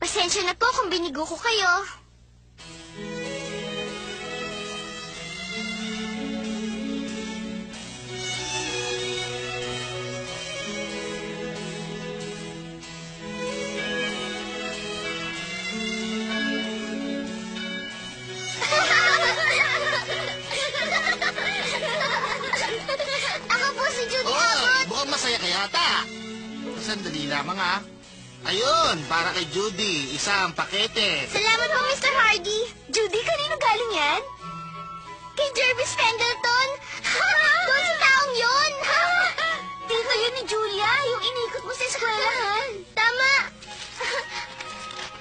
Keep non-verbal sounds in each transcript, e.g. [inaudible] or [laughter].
Pasensya na po kung binigo ko kayo. [laughs] Ako po si Judy Oh, Abbott. mukhang masaya ka yata. Sandali lamang ha. Ayun, para kay Judy, isang pakete. Salamat po, Mr. Hardy. Judy, kanino galing yan? Kay Jervis Pendleton. [laughs] Doon sa taong yun. [laughs] Tito yun ni Julia, yung inikot mo sa eskwelahan. Tama. [laughs]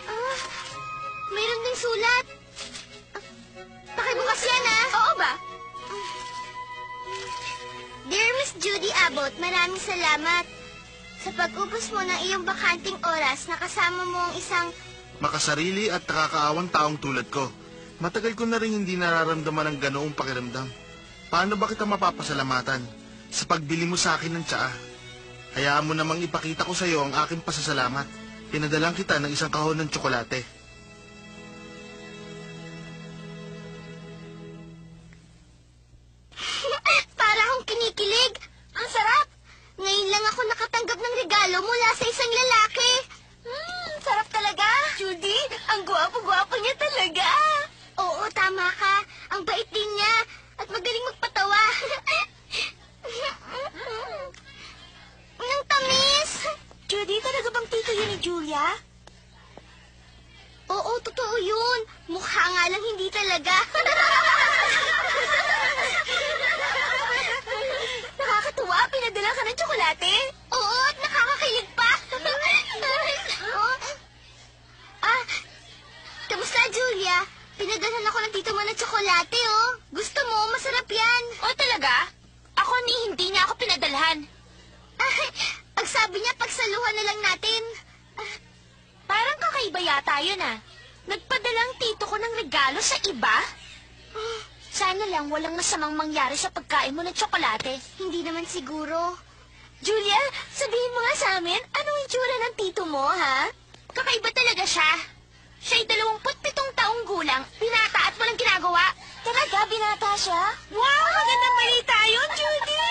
Ah, mayroon ding sulat. Pakibukas yan, ah. Oo ba? Dear Miss Judy Abbott, maraming salamat. Pag-ubos mo ng iyong bakanting oras, nakasama mo ang isang Makasarili at nakakaawang taong tulad ko. Matagal ko na rin hindi nararamdaman ang ganoong pakiramdam. Paano ba kita mapapasalamatan? Sa pagbili mo sa akin ng tsaa. Hayaan mo namang ipakita ko sa iyo ang aking pasasalamat. Pinadalang kita ng isang kahon ng tsokolate. Tsokolate. Oo, at nakakakilig pa. oh. [laughs] Ah, kamusta, Julia? Pinadala ako ng tito mo ng tsokolate, oh. Gusto mo, masarap yan. O talaga? Ako ni hindi niya ako pinadalhan. Ah, [laughs] ang sabi niya, pagsaluhan na lang natin. Parang kakaiba yata yun ah. Nagpadala ang tito ko ng regalo sa iba? Sana lang walang masamang mangyari sa pagkain mo ng tsokolate. Hindi naman siguro. Julia, sabihin mo nga sa amin, anong itsura ng tito mo, ha? Kakaiba talaga siya. Siya'y dalawamput pitong taong gulang, binata at walang ginagawa. Talaga, binata siya? Wow, magandang balita yun, Judy!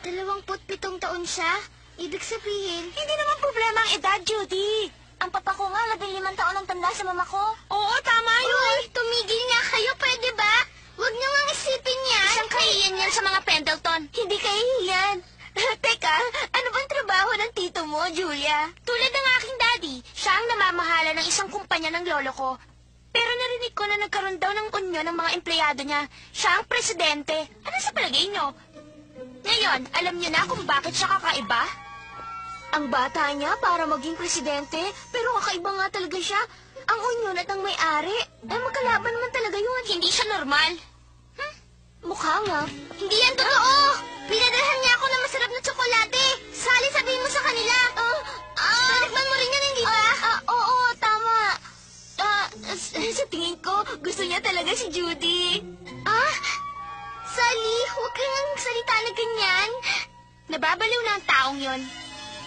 Dalawamput pitong taon siya? Ibig sabihin, Hindi naman problema ang edad, Judy. ang papa ko nga, labing limang taon ang tanda sa mama ko. Oo, tama yun. Uy, tumigil nga kayo, pwede ba? Huwag niyo nga isipin yan. Isang kahiyan yan sa mga Pendleton. Hindi kahihiyan. [laughs] Teka, ano bang trabaho ng tito mo, Julia? Tulad ng aking daddy, siya ang namamahala ng isang kumpanya ng lolo ko. Pero narinig ko na nagkaroon daw ng unyo ng mga empleyado niya. Siya ang presidente. Ano sa palagay niyo? Ngayon, alam niyo na kung bakit siya kakaiba? Ang bata niya para maging presidente, pero kakaiba nga talaga siya. Ang unyon at ang may-ari. Eh, magkalaban naman talaga yun. Hindi siya normal. Mukha nga. Hindi yan totoo! Pinadalhan niya masarap na tsokolate. Sali, sabihin mo sa kanila. Ah, ah, Nalikman mo rin yan, hindi ba? Ah, oo, tama. Ah, sa tingin ko, gusto niya talaga si Judy. Ah, Sally, huwag kang salita na ganyan. Nababaliw na ang taong yon.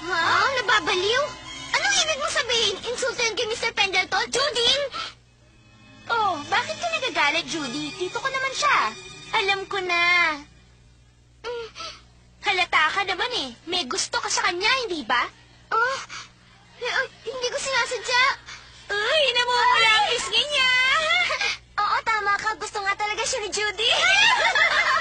Ha? Nababaliw? Anong ibig mo sabihin? Insultan kay Mr. Pendleton? Judy! Oh, bakit ka nagagalit, Judy? Tito ko naman siya. Alam ko na. Halata ka naman eh. May gusto ka sa kanya, hindi ba? Oh, eh, oh, hindi ko sinasadya. Ay, namumula ang pisngi niya. [laughs] Oo, tama ka. Gusto nga talaga siya ni Judy. [laughs]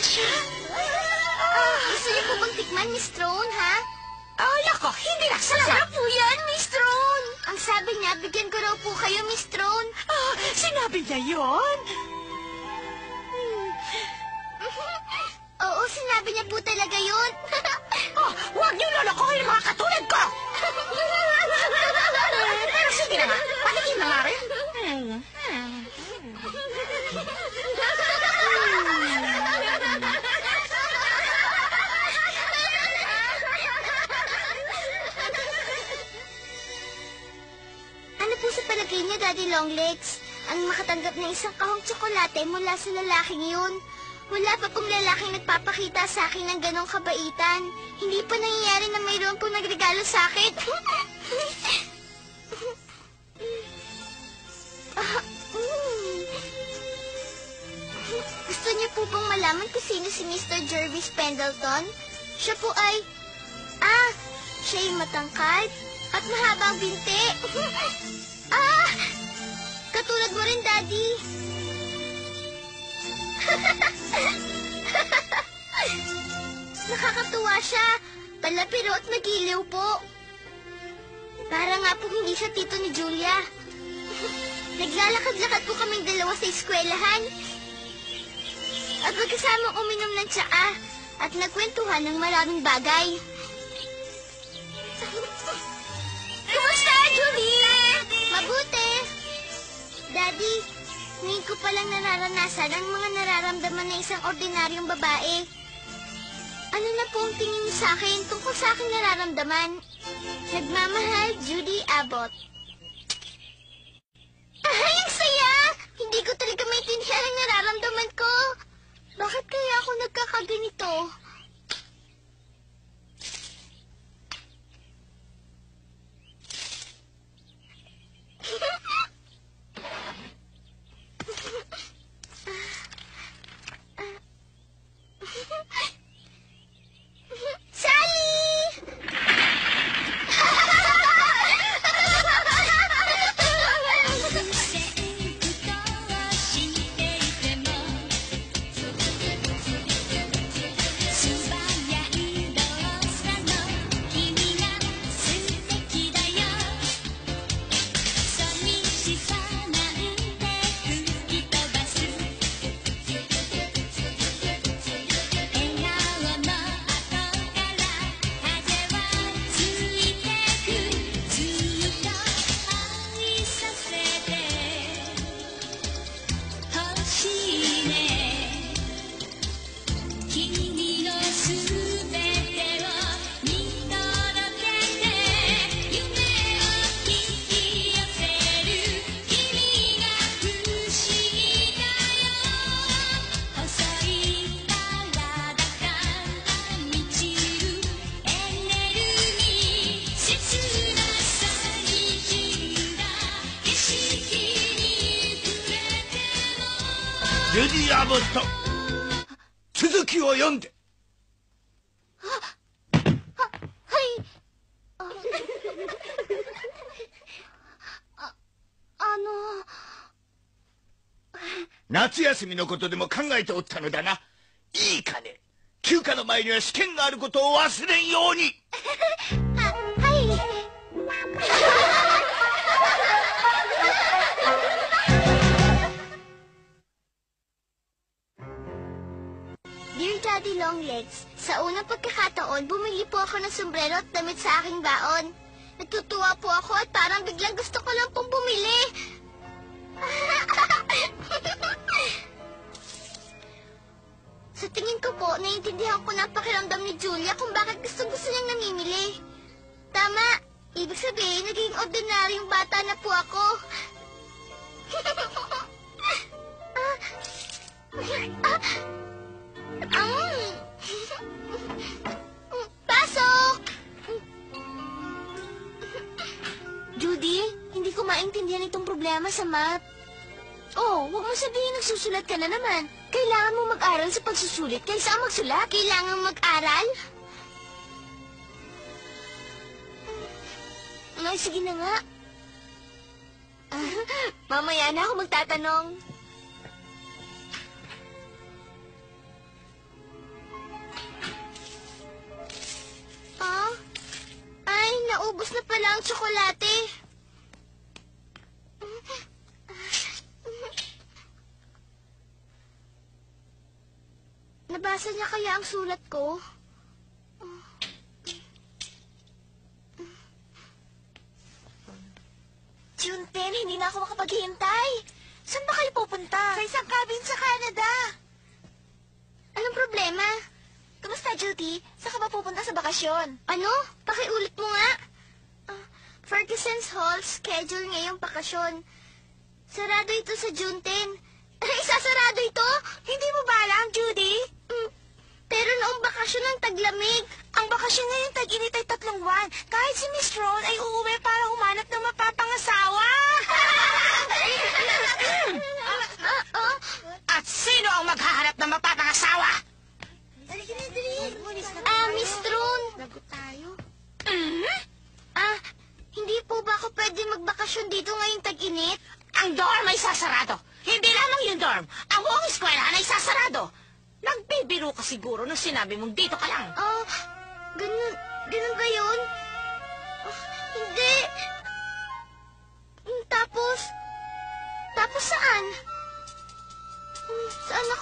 siya. Ah, gusto niyo po bang tikman, Miss Throne, ha? Ah, lako, hindi nagsasarap. Sarap po yan, Miss Throne. Ang sabi niya, bigyan ko raw po kayo, Miss Throne. Ah, sinabi niya yon. [laughs] Oo, sinabi niya po talaga yun. oh, [laughs] huwag niyo lalakohin mga katulad ko! [laughs] Pero sige na nga, palikin na nga rin. Hmm. Po sa palagay niya, Daddy Longlegs? Ang makatanggap ng isang kahong tsokolate mula sa lalaking yun. Wala pa pong lalaking nagpapakita sa akin ng ganong kabaitan. Hindi pa nangyayari na mayroon po nagregalo sa akin. [laughs] Ah, mm. Gusto niyo po bang malaman kung sino si Mr. Jervis Pendleton? Siya po ay... Ah, siya ay matangkad at mahabang binti. [laughs] ah! Katulad mo rin, Daddy. [laughs] Nakakatuwa siya. Palapiro at magiliw po. Para nga po hindi siya tito ni Julia. [laughs] Naglalakad-lakad po kaming dalawa sa eskwelahan. At magkasama uminom ng tsaa at nagkwentuhan ng maraming bagay. Daddy, ngayon ko palang nararanasan ang mga nararamdaman ng isang ordinaryong babae. Ano na po ang tingin niyo sa akin tungkol sa aking nararamdaman? Nagmamahal, Judy Abbott. Ay, ang saya! Hindi ko talaga maintindihan ang nararamdaman ko. Bakit kaya ako nagkakaganito? レディアボット。続きを読んで。はい。ああ、あの、夏休みのことでも考えておったのだな。いいかね休暇の前には試験があることを忘れんように。[laughs] は、はい。Dear Daddy Longlegs, sa unang pagkakataon, bumili po ako ng sombrero at damit sa aking baon. Natutuwa po ako at parang biglang gusto ko lang pong bumili. [laughs] sa tingin ko po, naiintindihan ko na pakiramdam ni Julia kung bakit gusto-gusto niyang namimili. Tama. Ibig sabihin, naging ordinaryong bata na po ako. [laughs] masama. Oh, huwag mo sabihin nagsusulat ka na naman. Kailangan mo mag-aral sa pagsusulit kaysa ang magsulat. Kailangan mag-aral? Hmm. Ay, sige na nga. [laughs] Mamaya na ako magtatanong. Oh? Ay, naubos na pala ang tsokolate. Nabasa niya kaya ang sulat ko? Junten, hindi na ako makapaghihintay. Saan ba kayo pupunta? Sa isang cabin sa Canada. Anong problema? Kumusta, Judy? Saan ka ba pupunta sa bakasyon? Ano? Pakiulit mo nga. Ah, Ferguson's Hall schedule ngayong bakasyon. Sarado ito sa June 10. Ay, [laughs] sasarado ito?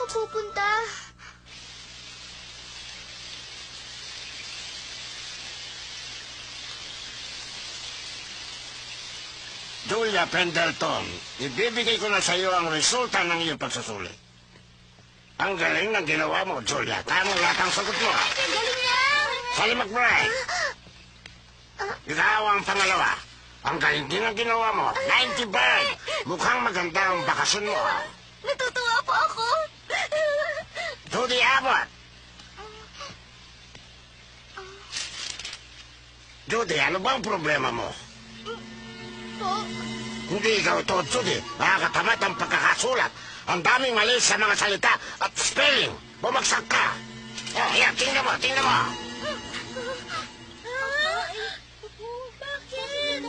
Pupunta? Julia Pendleton, ibibigay ko na sa iyo ang resulta ng iyong pagsusulit. Ang galing ng ginawa mo, Julia. Tamang lahat ang sagot mo. Ang galing lang! Sally McBride. Ikaw ang pangalawa. Ang galing din ang ginawa mo. 90 bird. Mukhang maganda ang bakasyon mo. Natutuwa po ako. Judy Abbott. Judy, ano ba ang problema mo? Po, Hindi ikaw ito, Judy. Nakakatamad ang pagkakasulat. Ang daming mali sa mga salita at spelling. Bumagsak ka. Oh, yan, tingnan mo, tingnan mo. Bakit?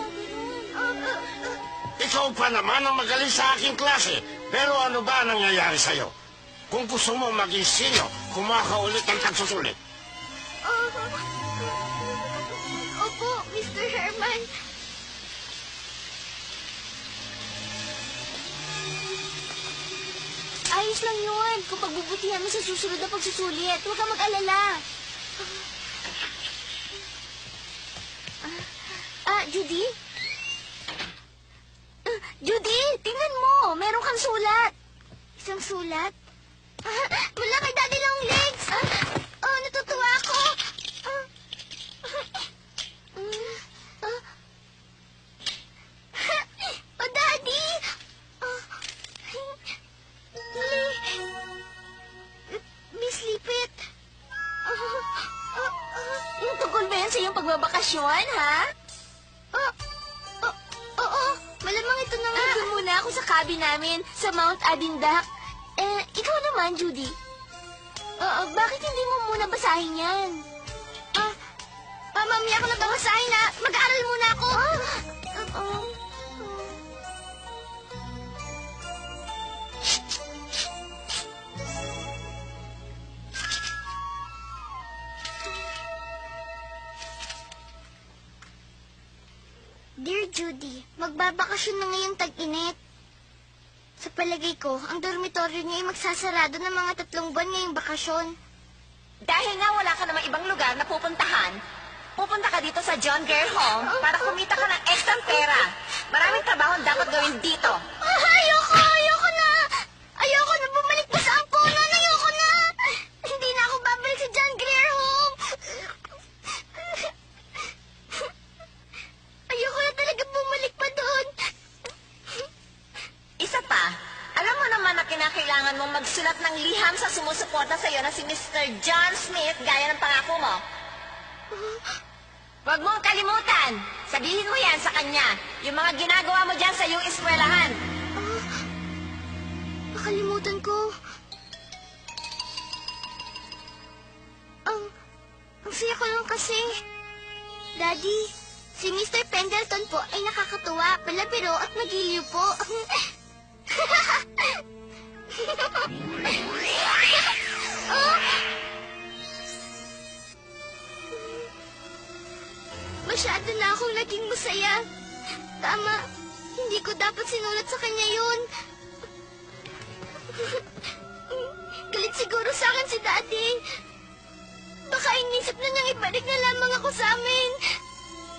Ikaw pa naman ang magaling sa aking klase. Pero ano ba ang nangyayari sa'yo? Kung gusto mo maging sino, kumakaulit ang pagsusulit. Opo, Mr. Herman. Ayos lang yun. Kung pagbubutihan mo sa susunod na pagsusulit, huwag kang mag-alala. Ah, ah, Judy? Ah, Judy, tingnan mo. Meron kang sulat. Isang sulat? Ah, mula kay Daddy Long Legs. Ah, oh, natutuwa ako. Ah, Mm, ah. Oh, Daddy! Ah, Li- Miss Lipit. Ah, ah, ah. Yung tungkol ba yan sa iyong pagbabakasyon, ha? Ah, ah, Oo, malamang ito na nga. Nandun muna ako sa cabin namin sa Mount Adindak. Eh, ikaw naman, Judy. Oo, bakit hindi mo muna basahin yan? Ah, ah mamaya ako nagbabasahin na. Mag-aaral muna ako. Ah, ah, Dear Judy, magbabakasyon na ngayong tag-init. Sa palagay ko, ang dormitoryo niya ay magsasarado ng mga tatlong buwan ngayong bakasyon. Dahil nga wala ka namang ibang lugar na pupuntahan, pupunta ka dito sa John Gare Home para kumita ka ng extra pera. Maraming trabaho ang dapat gawin dito. Ah, ayoko, ayoko na! Ayoko na bumalik pa sa angkonan! Ayoko na! Hindi na ako babalik sa John Grier Home! Ayoko na talaga bumalik pa doon! Isa pa, alam mo naman na kinakailangan mong magsulat ng liham sa sumusuporta sa iyo na si Mr. John Smith gaya ng pangako mo. Huwag mong kalimutan. Sabihin mo yan sa kanya. Yung mga ginagawa mo dyan sa iyong eskwelahan. Nakalimutan ko. Ang... Ang saya ko lang kasi. Daddy, si Mr. Pendleton po ay nakakatuwa, palabiro at magiliw po. [laughs] oh! Masyado na akong naging masaya. Tama, hindi ko dapat sinulat sa kanya yun. [laughs] Galit siguro sa akin si Daddy. Baka inisip na niyang ibalik na lamang ako sa amin.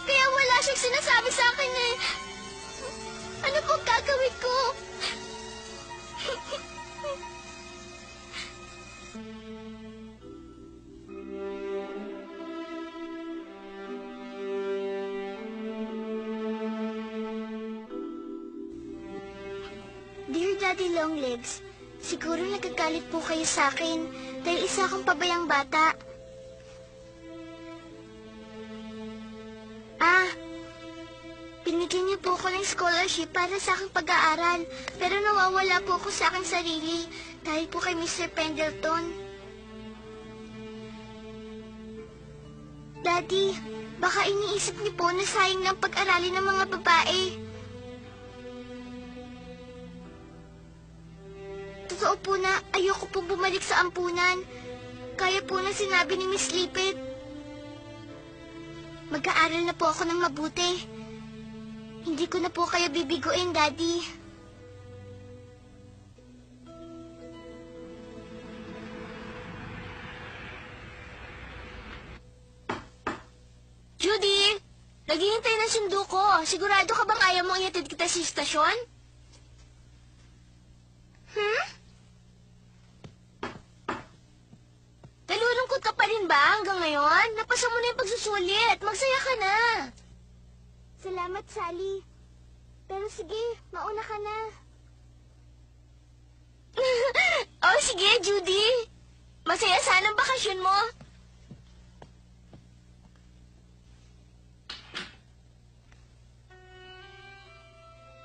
Kaya wala siyang sinasabi sa akin eh. Ano pong gagawin ko? Akin dahil isa akong pabayang bata. Ah, binigyan niyo po ako ng scholarship para sa aking pag-aaral, pero nawawala po ako sa aking sarili dahil po kay Mr. Pendleton. Daddy, baka iniisip niyo po na sayang ng pag-aralin ng mga babae. Ayoko pong bumalik sa ampunan. Kaya po na sinabi ni Miss Lipit. Mag-aaral na po ako ng mabuti. Hindi ko na po kayo bibiguin, Daddy. Judy! Naghihintay ng sundo ko. Sigurado ka bang ayaw mong ihatid kita sa istasyon? Hmm? Nalulungkot ka pa rin ba hanggang ngayon? Napasa mo na yung pagsusulit. Magsaya ka na. Salamat, Sally. Pero sige, mauna ka na. [laughs] oh, sige, Judy. Masaya sana ang bakasyon mo.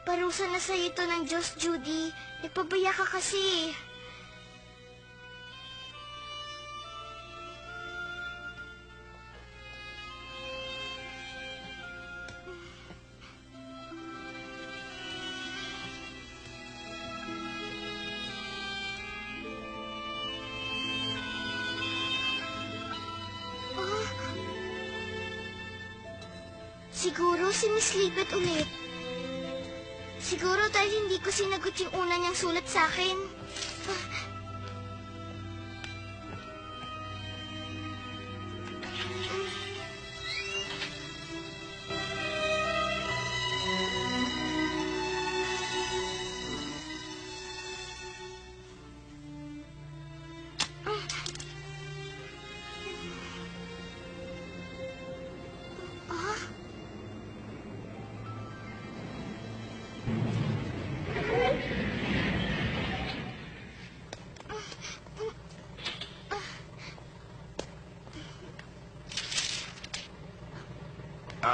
Parusa na sa'yo ito ng Diyos, Judy. Nagpabaya ka kasi. Libet ulit. Siguro dahil hindi ko sinagot yung una niyang sulat sa akin.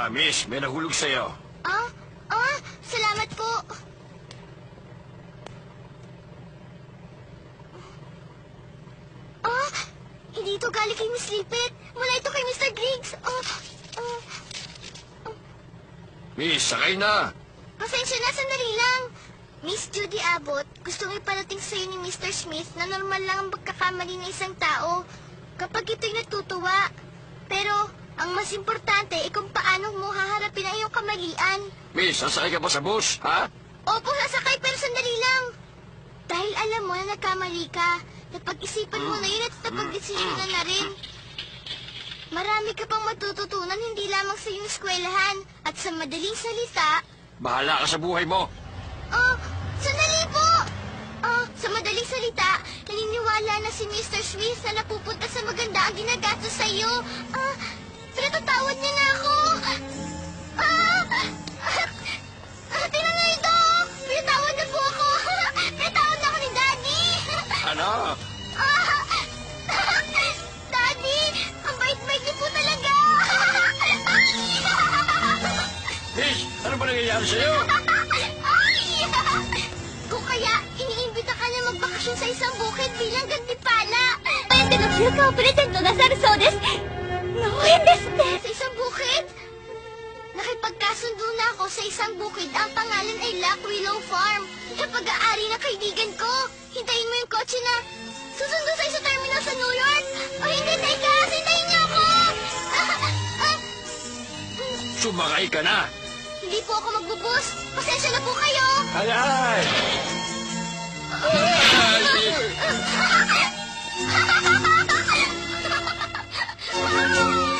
Ah, miss, may nahulog sa'yo. Ah, ah, salamat po. Ah, hindi ito galing kay Miss Lipet. Mula ito kay Mr. Griggs. Ah, ah, Miss, sakay na. pasensya na, sandali lang. Miss Judy Abbott, gustong iparating sa iyo ni Mr. Smith na normal lang ang pagkakamali ng isang tao kapag ito'y natutuwa. Pero, ang mas importante ay kung paano mo haharapin ang iyong kamalian. Miss, sasakay ka pa sa bus, ha? Opo, sasakay pero sandali lang. Dahil alam mo na nagkamali ka, napag-isipan mo na yun at napag-desisyonan na rin. Marami ka pang matututunan hindi lamang sa iyong eskwelahan at sa madaling salita. Bahala ka sa buhay mo. Oh, sandali po! Oh, sa madaling salita, naniniwala na si Mr. Smith na napupunta sa maganda ang ginagastos sa iyo. Ah, pinatatawad niya na ako. Ah! Ah, tingnan niyo ito! Pinatawad na po ako! Pinatawad na ako ni Daddy! Ano? Ah! Daddy! Ang bait-bait niyo po talaga! Miss, ano ba nangyayari sa'yo? Ay! Kung kaya, iniimbita ka na magbakasyon sa isang bukid bilang gantipala. Pwede na siya ka, pretendo na sa Risodes. No, hindi Sa isang bukid? Nakipagkasundo na ako sa isang bukid. Ang pangalan ay Lock Willow Farm. Sa pag-aari ng kaibigan ko. Hintayin mo yung kotse na susundo sa terminal sa New York. O hindi, teka! Hintayin niyo ako! Ah, ah, Sumakay ka na. Hindi po ako magbubus. Pasensya na po kayo. Alay! Ah! 啊 [laughs]